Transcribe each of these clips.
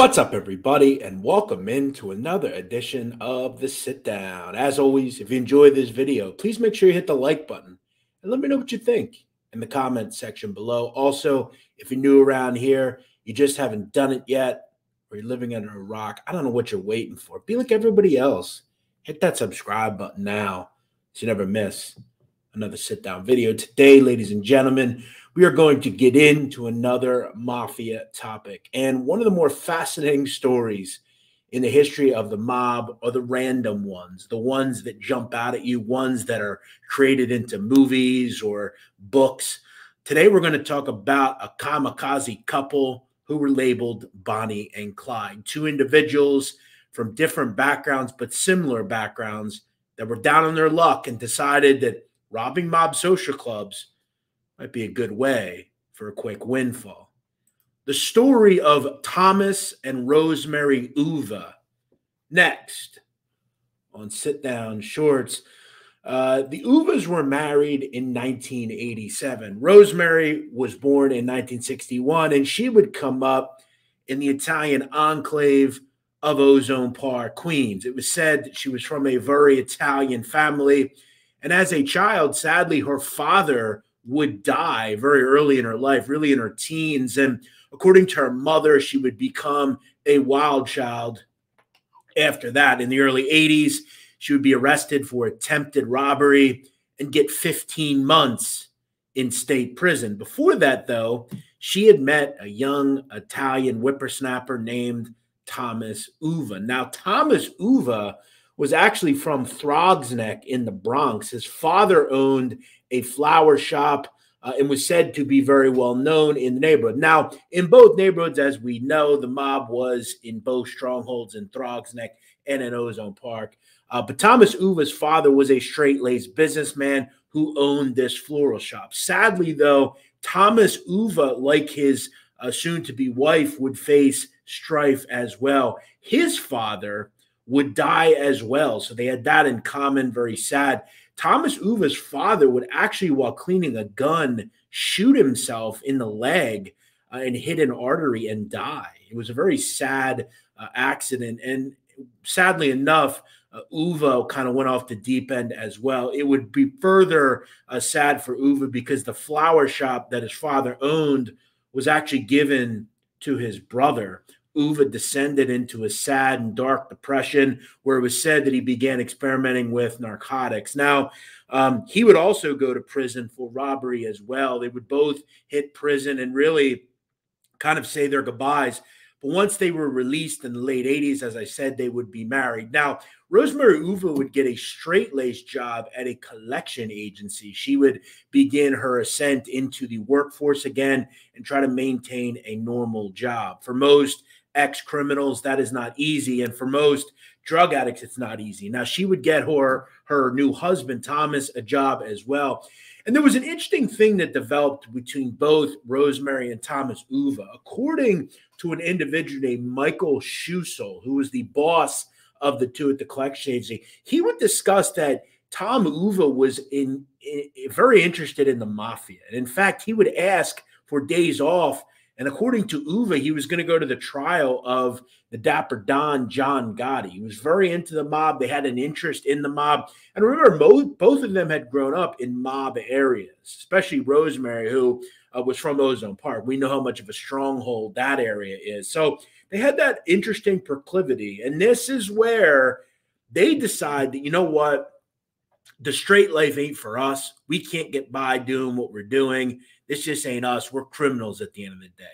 What's up, everybody, and welcome into another edition of the Sit Down. As always, if you enjoy this video, please make sure you hit the like button and let me know what you think in the comment section below. Also, if you're new around here, you just haven't done it yet, or you're living under a rock, I don't know what you're waiting for. Be like everybody else. Hit that subscribe button now so you never miss another sit down video. Today, ladies and gentlemen, we are going to get into another mafia topic. And one of the more fascinating stories in the history of the mob are the random ones, the ones that jump out at you, ones that are created into movies or books. Today, we're going to talk about a kamikaze couple who were labeled Bonnie and Clyde, two individuals from different backgrounds, but similar backgrounds that were down on their luck and decided that robbing mob social clubs might be a good way for a quick windfall. The story of Thomas and Rosemary Uva next on Sit Down Shorts. Uh, the Uvas were married in 1987. Rosemary was born in 1961, and she would come up in the Italian enclave of Ozone Park, Queens. It was said that she was from a very Italian family. And as a child, sadly, her father would die very early in her life, really in her teens. And according to her mother, she would become a wild child after that. In the early 80s, she would be arrested for attempted robbery and get 15 months in state prison. Before that, though, she had met a young Italian whippersnapper named Thomas Uva. Now, Thomas Uva was actually from Throgs Neck in the Bronx. His father owned a flower shop uh, and was said to be very well known in the neighborhood. Now, in both neighborhoods, as we know, the mob was in both strongholds in Throgs Neck and in Ozone Park. Uh, but Thomas Uva's father was a straight laced businessman who owned this floral shop. Sadly, though, Thomas Uva, like his uh, soon to be wife, would face strife as well. His father would die as well. So they had that in common, very sad. Thomas Uva's father would actually, while cleaning a gun, shoot himself in the leg uh, and hit an artery and die. It was a very sad uh, accident. And sadly enough, uh, Uva kind of went off the deep end as well. It would be further uh, sad for Uva because the flower shop that his father owned was actually given to his brother. Uva descended into a sad and dark depression where it was said that he began experimenting with narcotics. Now, um, he would also go to prison for robbery as well. They would both hit prison and really kind of say their goodbyes. But once they were released in the late 80s, as I said, they would be married. Now, Rosemary Uva would get a straight laced job at a collection agency. She would begin her ascent into the workforce again and try to maintain a normal job. For most, ex criminals, that is not easy. And for most drug addicts, it's not easy. Now, she would get her, her new husband, Thomas, a job as well. And there was an interesting thing that developed between both Rosemary and Thomas Uva. According to an individual named Michael Schusel, who was the boss of the two at the collection agency, he would discuss that Tom Uva was in, in very interested in the mafia. And in fact, he would ask for days off and according to Uva, he was going to go to the trial of the Dapper Don John Gotti. He was very into the mob. They had an interest in the mob. And remember, both of them had grown up in mob areas, especially Rosemary, who uh, was from Ozone Park. We know how much of a stronghold that area is. So they had that interesting proclivity. And this is where they decide that, you know what? The straight life ain't for us. We can't get by doing what we're doing. This just ain't us. We're criminals at the end of the day.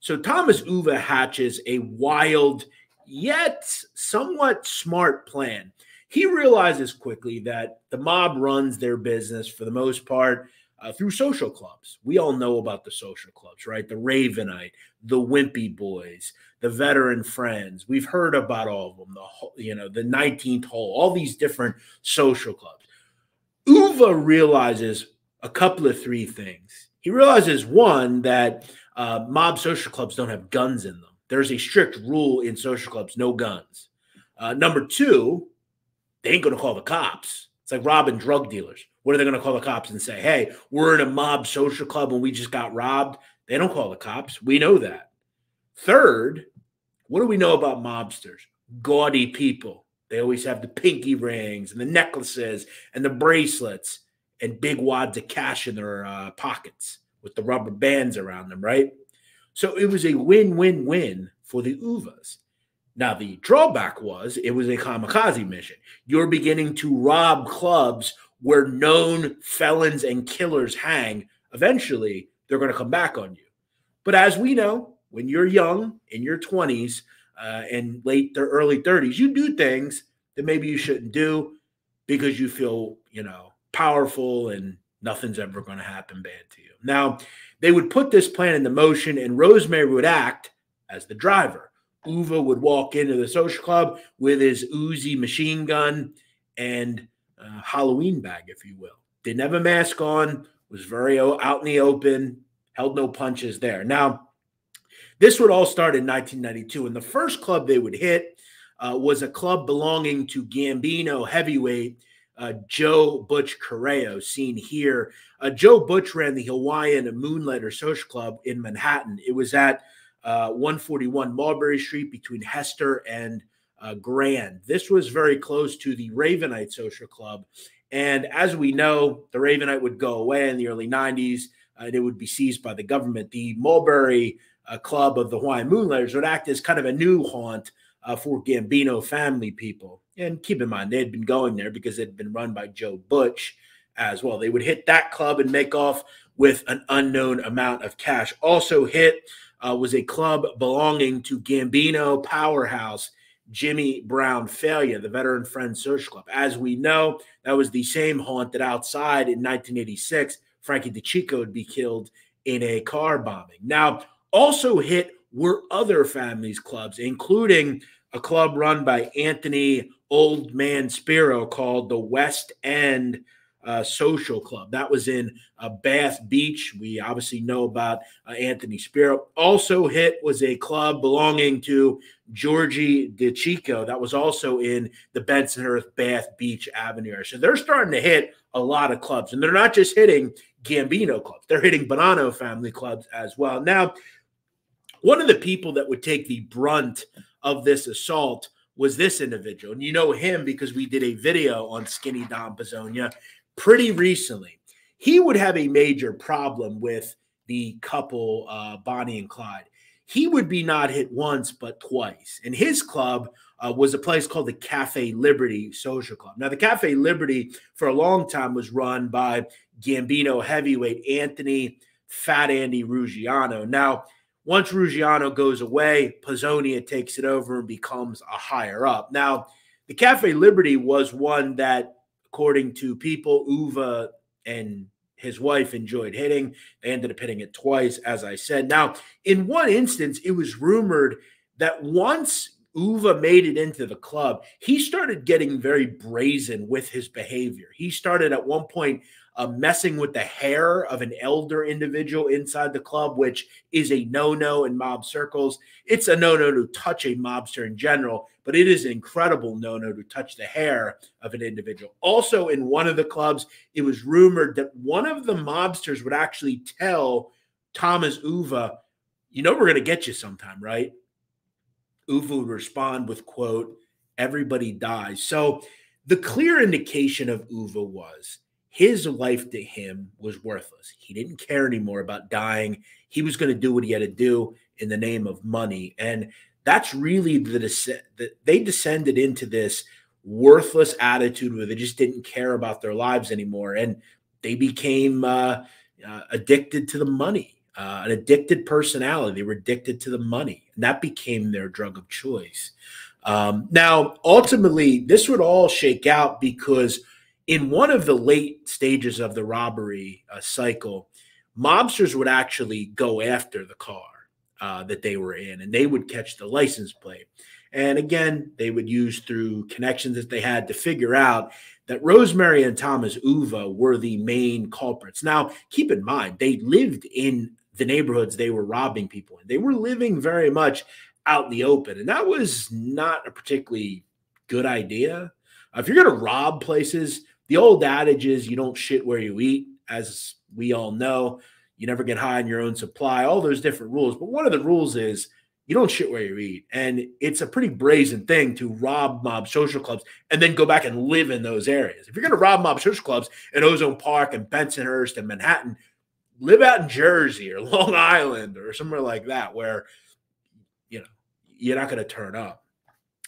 So Thomas Uva hatches a wild yet somewhat smart plan. He realizes quickly that the mob runs their business for the most part uh, through social clubs. We all know about the social clubs, right? The Ravenite, the Wimpy Boys, the Veteran Friends. We've heard about all of them. The you know the 19th hole, all these different social clubs. Uva realizes a couple of three things he realizes one that uh, mob social clubs don't have guns in them. There's a strict rule in social clubs: no guns. Uh, number two, they ain't going to call the cops. It's like robbing drug dealers. What are they going to call the cops and say? Hey, we're in a mob social club and we just got robbed. They don't call the cops. We know that. Third, What do we know about mobsters? Gaudy people. They always have the pinky rings and the necklaces and the bracelets and big wads of cash in their uh, pockets with the rubber bands around them, right? So it was a win win win for the Uvas. Now, the drawback was it was a kamikaze mission. You're beginning to rob clubs where known felons and killers hang. Eventually, they're going to come back on you. But as we know, when you're young in your 20s uh, late or early 30s, you do things that maybe you shouldn't do because you feel, you know, powerful and nothing's ever going to happen bad to you. Now, they would put this plan into motion, and Rosemary would act as the driver. Uva would walk into the social club with his Uzi machine gun and uh, Halloween bag, if you will. Didn't have a mask on, was very out in the open, held no punches there. Now, this would all start in 1992, and the first club they would hit uh, was a club belonging to Gambino heavyweight uh, Joe Butch Corrao, seen here. Uh, Joe Butch ran the Hawaiian Moonlighter Social Club in Manhattan. It was at uh, 141 Mulberry Street between Hester and uh, Grand. This was very close to the Ravenite Social Club. And as we know, the Ravenite would go away in the early 90s uh, and it would be seized by the government. The Mulberry uh, Club of the Hawaiian Moonlighters would act as kind of a new haunt uh, for Gambino family people. And keep in mind, they had been going there because it had been run by Joe Butch as well. They would hit that club and make off with an unknown amount of cash. Also hit uh, was a club belonging to Gambino powerhouse Jimmy Brown Failla, the Veteran Friends Social Club. As we know, that was the same haunt that outside in 1986, Frankie DeCicco would be killed in a car bombing. Now, also hit were other families clubs, including a club run by Anthony Old Man Spero called the West End uh, Social Club. That was in uh, Bath Beach. We obviously know about uh, Anthony Spero. Also hit was a club belonging to Georgie DeCicco. That was also in the Bensonhurst Bath Beach Avenue area. So they're starting to hit a lot of clubs, and they're not just hitting Gambino clubs; they're hitting Bonanno family clubs as well. Now, one of the people that would take the brunt of this assault was this individual. And you know him because we did a video on Skinny Dom Pizzonia pretty recently. He would have a major problem with the couple, uh, Bonnie and Clyde. He would be not hit once, but twice. And his club uh, was a place called the Cafe Liberty Social Club. Now, the Cafe Liberty for a long time was run by Gambino heavyweight Anthony Fat Andy Ruggiano. Now, once Ruggiano goes away, Pizzonia takes it over and becomes a higher up. Now, the Cafe Liberty was one that, according to people, Uva and his wife enjoyed hitting. They ended up hitting it twice, as I said. Now, in one instance, it was rumored that once Uva made it into the club, he started getting very brazen with his behavior. He started at one point uh, messing with the hair of an elder individual inside the club, which is a no no in mob circles. It's a no no to touch a mobster in general, but it is an incredible no no to touch the hair of an individual. Also, in one of the clubs, it was rumored that one of the mobsters would actually tell Thomas Uva, You know, we're going to get you sometime, right? Uva would respond with, quote, everybody dies. So the clear indication of Uva was his life to him was worthless. He didn't care anymore about dying. He was going to do what he had to do in the name of money. And that's really the descent that they descended into this worthless attitude where they just didn't care about their lives anymore. And they became uh, uh, addicted to the money, uh, an addicted personality. They were addicted to the money, and that became their drug of choice. Um, now, ultimately, this would all shake out because in one of the late stages of the robbery uh, cycle, mobsters would actually go after the car uh, that they were in and they would catch the license plate. And again, they would use through connections that they had to figure out that Rosemary and Thomas Uva were the main culprits. Now, keep in mind, they lived in the neighborhoods they were robbing people in. They were living very much out in the open, and that was not a particularly good idea. If you're going to rob places, the old adage is you don't shit where you eat, as we all know. You never get high on your own supply, all those different rules. But one of the rules is you don't shit where you eat. And it's a pretty brazen thing to rob mob social clubs and then go back and live in those areas. If you're going to rob mob social clubs in Ozone Park and Bensonhurst and Manhattan, live out in Jersey or Long Island or somewhere like that where, you know, you're not going to turn up,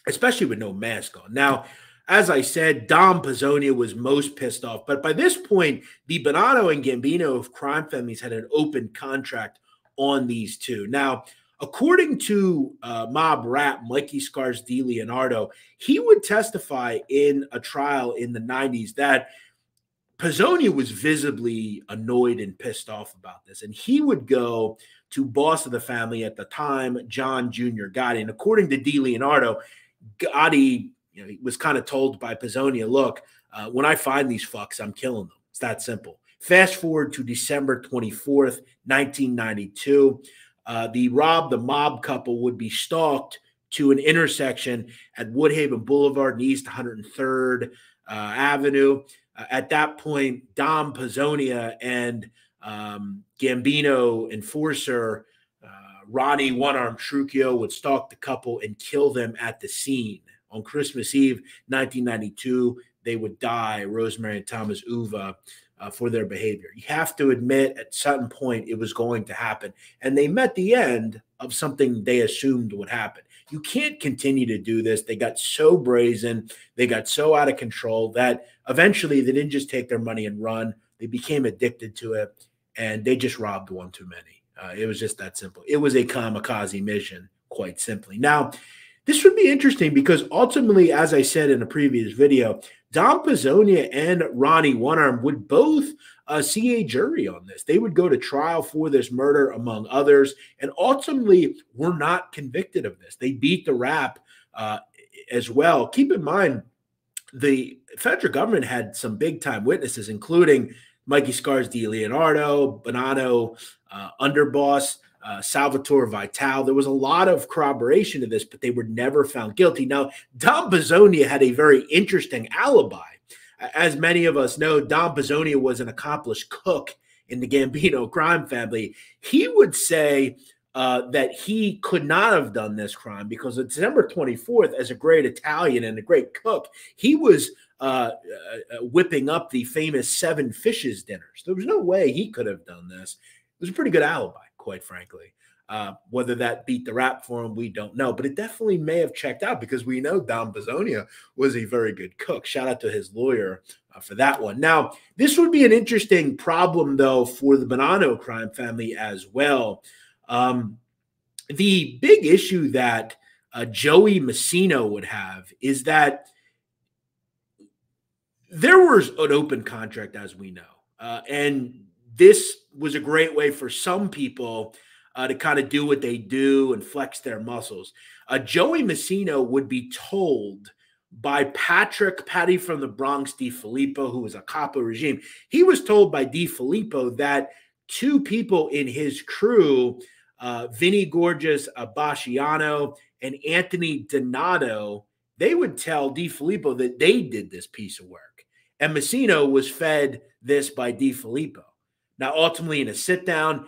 especially with no mask on. Now, as I said, Dom Pizzonia was most pissed off. But by this point, the Bonanno and Gambino of crime families had an open contract on these two. Now, According to uh, mob rat Mikey Scars DiLeonardo, he would testify in a trial in the 90s that Pizzonia was visibly annoyed and pissed off about this. And he would go to boss of the family at the time, John Jr. Gotti. And according to DiLeonardo, Gotti you know, he was kind of told by Pizzonia, look, uh, when I find these fucks, I'm killing them. It's that simple. Fast forward to December 24th, 1992. Uh, the Rob the Mob couple would be stalked to an intersection at Woodhaven Boulevard and East 103rd uh, Avenue. Uh, at that point, Dom Pizzonia and um, Gambino enforcer uh, Ronnie One Arm Trucchio would stalk the couple and kill them at the scene. On Christmas Eve, 1992, they would die, Rosemary and Thomas Uva, uh, for their behavior. You have to admit at some point it was going to happen. And they met the end of something they assumed would happen. You can't continue to do this. They got so brazen, they got so out of control that eventually they didn't just take their money and run. They became addicted to it and they just robbed one too many. Uh, it was just that simple. It was a kamikaze mission, quite simply. Now, this would be interesting because ultimately, as I said in a previous video, Dom Pizzonia and Ronnie One Arm would both uh, see a jury on this. They would go to trial for this murder, among others, and ultimately were not convicted of this. They beat the rap uh, as well. Keep in mind, the federal government had some big time witnesses, including Mikey Scars DiLeonardo, Bonanno, uh, Underboss uh, Salvatore Vitale. There was a lot of corroboration to this, but they were never found guilty. Now, Dom Pizzonia had a very interesting alibi. As many of us know, Dom Pizzonia was an accomplished cook in the Gambino crime family. He would say uh, that he could not have done this crime because on December 24th, as a great Italian and a great cook, he was uh, uh, whipping up the famous Seven Fishes dinners. There was no way he could have done this. It was a pretty good alibi quite frankly. Uh, whether that beat the rap for him, we don't know, but it definitely may have checked out because we know Dom Pizzonia was a very good cook. Shout out to his lawyer uh, for that one. Now, this would be an interesting problem, though, for the Bonanno crime family as well. Um, the big issue that uh, Joey Massino would have is that there was an open contract, as we know, uh, and this was a great way for some people uh, to kind of do what they do and flex their muscles. Uh, Joey Massino would be told by Patrick Patty from the Bronx DeFilippo, who was a capo regime. He was told by DeFilippo that two people in his crew, uh, Vinny Gorgeous Abasciano and Anthony Donato, they would tell DeFilippo that they did this piece of work. And Massino was fed this by DeFilippo. Now, ultimately, in a sit down,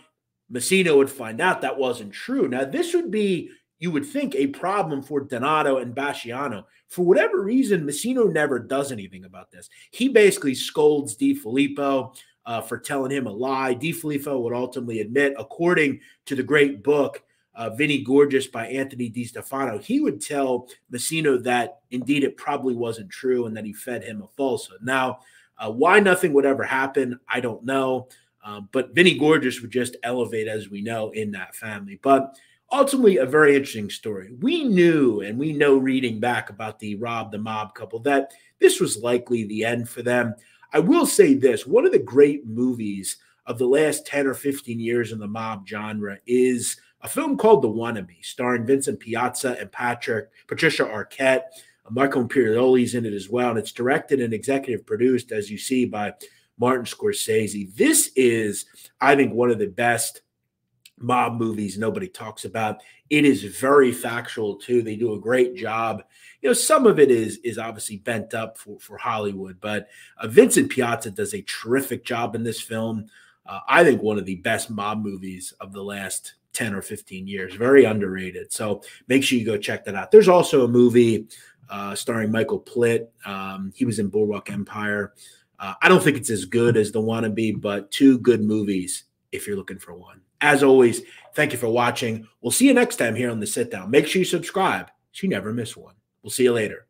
Massino would find out that wasn't true. Now, this would be, you would think, a problem for Donato and Basciano. For whatever reason, Massino never does anything about this. He basically scolds DeFilippo uh, for telling him a lie. DeFilippo would ultimately admit, according to the great book, uh, Vinny Gorgeous by Anthony DeStefano, he would tell Massino that indeed it probably wasn't true and that he fed him a falsehood. Now, uh, why nothing would ever happen, I don't know. Um, but Vinny Gorgeous would just elevate, as we know, in that family. But ultimately, a very interesting story. We knew and we know reading back about the Rob the Mob couple that this was likely the end for them. I will say this one of the great movies of the last 10 or 15 years in the mob genre is a film called The Wannabe, starring Vincent Piazza and Patrick Patricia Arquette. Michael Imperioli's in it as well. And it's directed and executive produced, as you see, by Martin Scorsese. This is, I think, one of the best mob movies nobody talks about. It is very factual too. They do a great job. You know, some of it is is obviously bent up for for Hollywood, but uh, Vincent Piazza does a terrific job in this film. Uh, I think one of the best mob movies of the last 10 or 15 years. Very underrated. So make sure you go check that out. There's also a movie uh, starring Michael Pitt. Um, he was in Boardwalk Empire. Uh, I don't think it's as good as The Wannabe, but two good movies if you're looking for one. As always, thank you for watching. We'll see you next time here on The Sit Down. Make sure you subscribe so you never miss one. We'll see you later.